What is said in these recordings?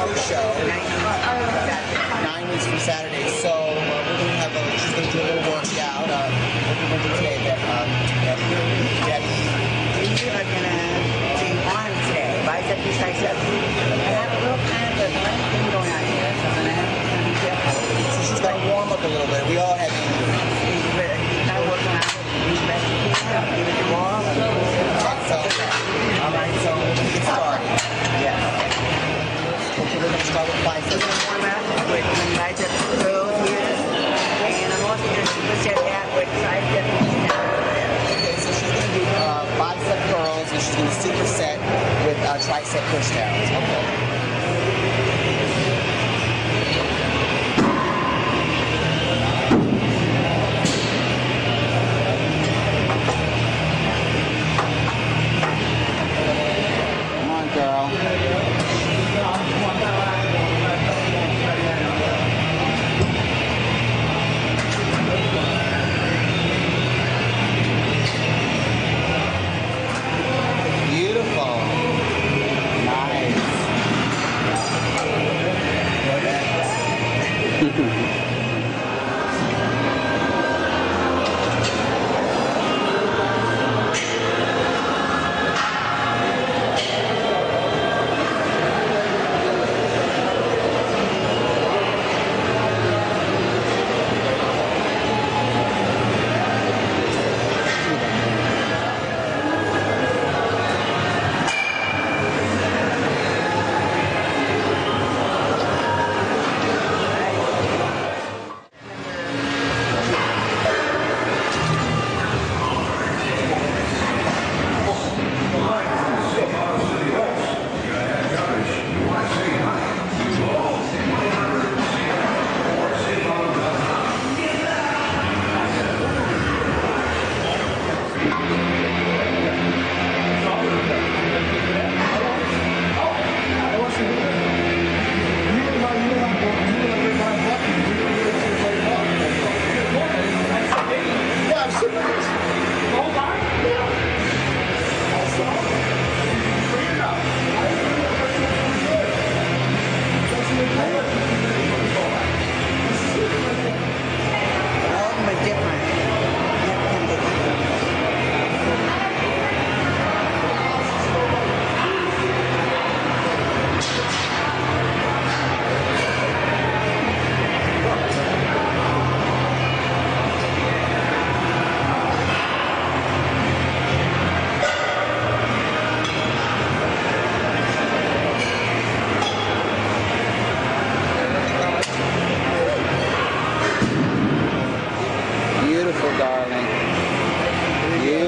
Chicago show. Nine weeks from Saturday. So uh, we're going to have a, she's going to do a little workout. Uh, what we're going to do today, um, Debbie. We are going to do arms today. Bicep, tricep, set push downs. Okay.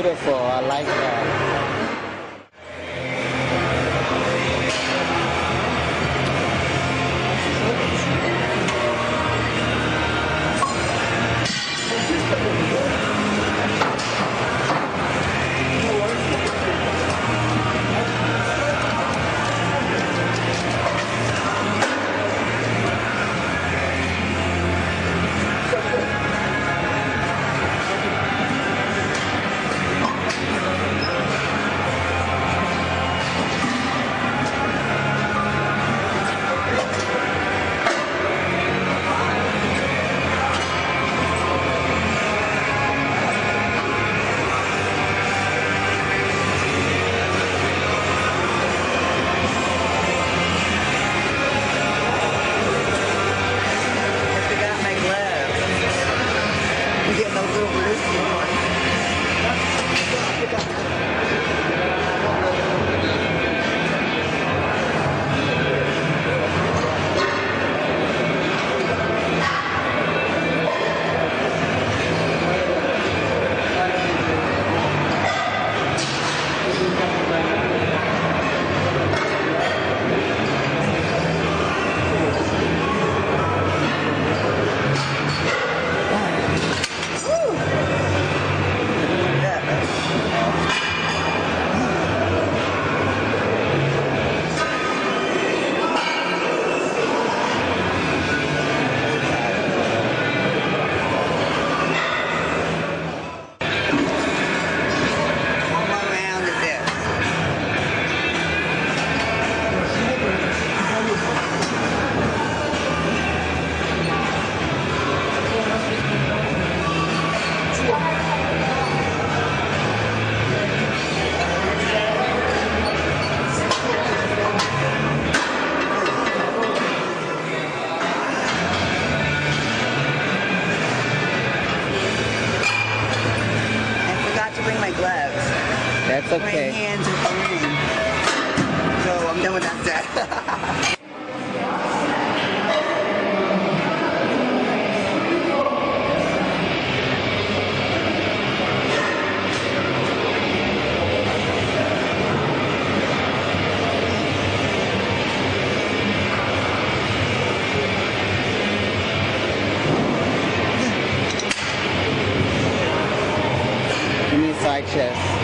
beautiful. my gloves. That's okay. My hands are. So I'm done with that set. righteous.